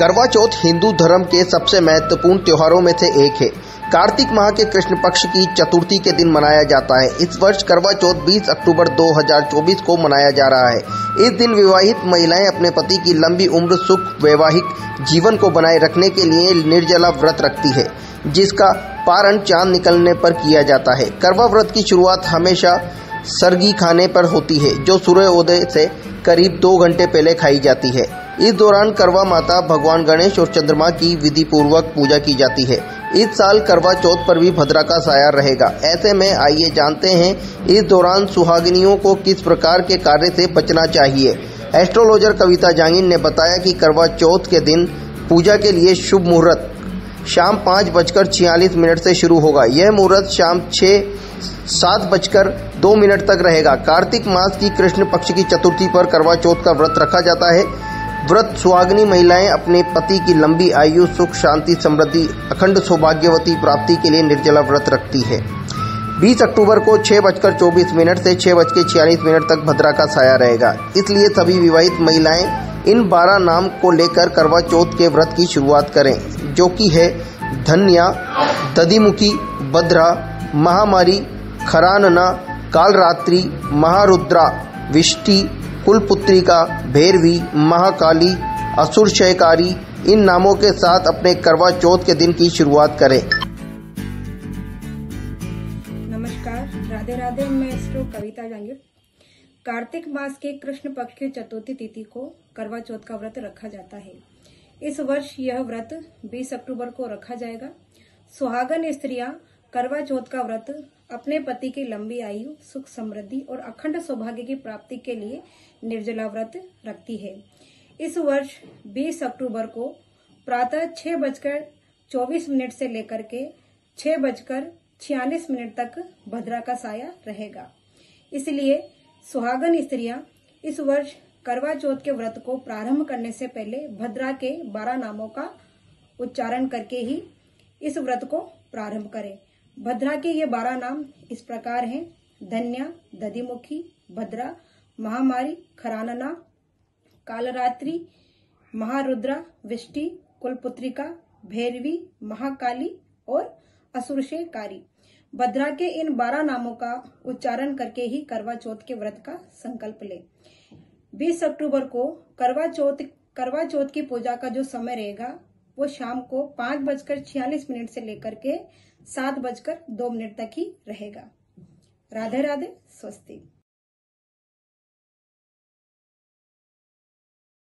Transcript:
करवा चौथ हिंदू धर्म के सबसे महत्वपूर्ण त्योहारों में से एक है। कार्तिक माह के कृष्ण पक्ष की चतुर्थी के दिन मनाया जाता है। इस वर्ष करवा चौथ 20 अक्टूबर 2024 को मनाया जा रहा है। इस दिन विवाहित महिलाएँ अपने पति की लंबी उम्र, सुख, वैवाहिक जीवन को बनाए रखने के लिए निर्जला व्रत रखती है, जिसका पारण चाँद निकलने पर किया जाता है। करवा व्रत की शुरुआत हमेशा सरगी खाने पर होती है, जो सूर्योदय से करीब दो घंटे पहले खाई जाती है। इस दौरान करवा माता भगवान गणेश और चंद्रमा की विधि पूर्वक पूजा की जाती है। इस साल करवा चौथ पर भी भद्रा का साया रहेगा। ऐसे में आइए जानते हैं इस दौरान सुहागिनियों को किस प्रकार के कार्य से बचना चाहिए। एस्ट्रोलॉजर कविता जांगिन ने बताया कि करवा चौथ के दिन पूजा के लिए शुभ मुहूर्त शाम पाँच बजकर छियालीस मिनट से शुरू होगा। यह मुहूर्त शाम छः सात बजकर दो मिनट तक रहेगा। कार्तिक मास की कृष्ण पक्ष की चतुर्थी पर करवा चौथ का व्रत रखा जाता है। व्रत सुहाग्नि महिलाएँ अपने पति की लंबी आयु, सुख, शांति, समृद्धि, अखंड सौभाग्यवती प्राप्ति के लिए निर्जला व्रत रखती है। 20 अक्टूबर को छह बजकर चौबीस मिनट से छह बज के छियालीस मिनट तक भद्रा का साया रहेगा। इसलिए सभी विवाहित महिलाएँ इन बारह नाम को लेकर करवा चौथ के व्रत की शुरुआत करें, जो कि है धन्या, दधिमुखी भद्रा महामारी, खरानना, कालरात्रि, महारुद्रा, विष्टि कुलपुत्रिका भैरवी, महाकाली, असुर शयकारी, इन नामों के साथ अपने करवा चौथ के दिन की शुरुआत करें। नमस्कार, राधे राधे, मैं स्टो कविता जांगिर। कार्तिक मास के कृष्ण पक्ष की चतुर्थी तिथि को करवा चौथ का व्रत रखा जाता है। इस वर्ष यह व्रत 20 अक्टूबर को रखा जाएगा। सुहागन स्त्रियाँ करवा चौथ का व्रत अपने पति की लंबी आयु, सुख समृद्धि और अखंड सौभाग्य की प्राप्ति के लिए निर्जला व्रत रखती है। इस वर्ष 20 अक्टूबर को प्रातः छह बजकर चौबीस मिनट से लेकर के छह बजकर छियालीस मिनट तक भद्रा का साया रहेगा। इसलिए सुहागन स्त्रियाँ इस वर्ष करवा चौथ के व्रत को प्रारंभ करने से पहले भद्रा के बारह नामों का उच्चारण करके ही इस व्रत को प्रारंभ करें। भद्रा के ये बारह नाम इस प्रकार हैं। धन्या, दधिमुखी, भद्रा, महामारी, खरानना, कालरात्रि, महारुद्रा, विष्टि, कुलपुत्रिका, भैरवी, महाकाली और असुरशेकारी। भद्रा के इन बारह नामों का उच्चारण करके ही करवा चौथ के व्रत का संकल्प ले। 20 अक्टूबर को करवा चौथ करवा चौथ की पूजा का जो समय रहेगा वो शाम को पाँच बजकर छियालीस मिनट से लेकर के सात बजकर दो मिनट तक ही रहेगा। राधे राधे, स्वस्ति।